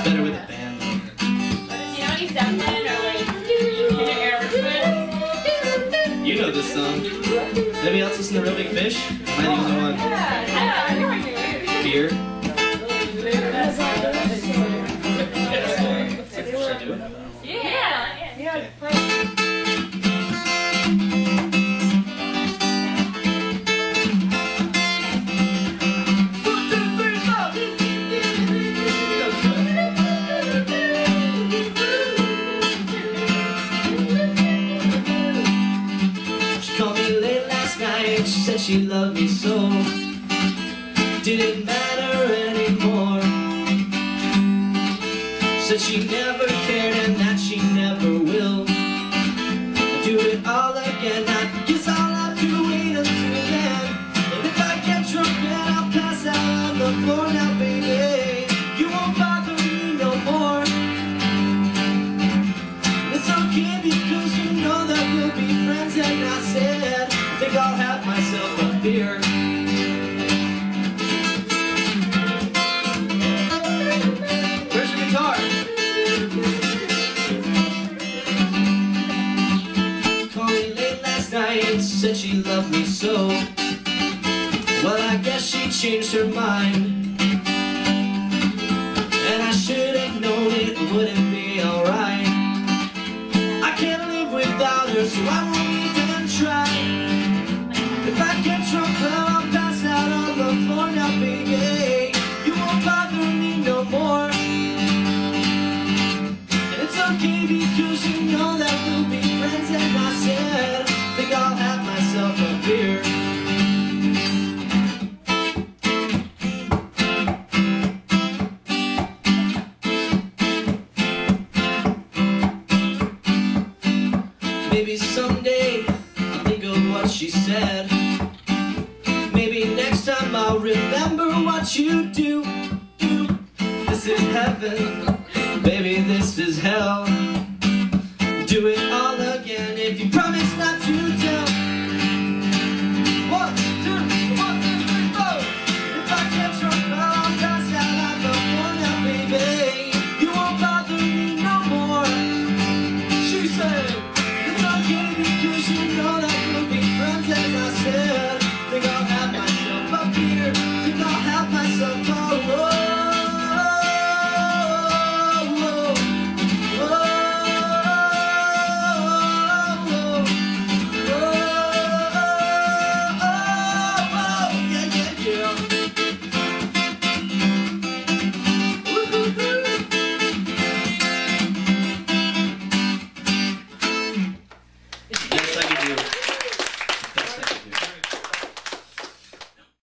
It's better with a band. You know any Zeppelin or like Aerosmith? You know this song. Anybody else listen to Reel Big Fish? Am I the only one? Yeah, I know? Should she loved me so. Didn't matter anymore. Said she never cared and that she never will. I Do it all again, I guess I'll have to wait until then. And if I get drunk then I'll pass out on the floor now baby. You won't bother me no more. It's okay because you know that we'll be friends and I said think I'll have myself a beer. Where's your guitar? Called me late last night said she loved me so. Well I guess she changed her mind. And I should have known it wouldn't be alright. I can't live without her, so I beer. Maybe someday I'll think of what she said. Maybe next time I'll remember what you do. do. This is heaven, baby, this is hell. you.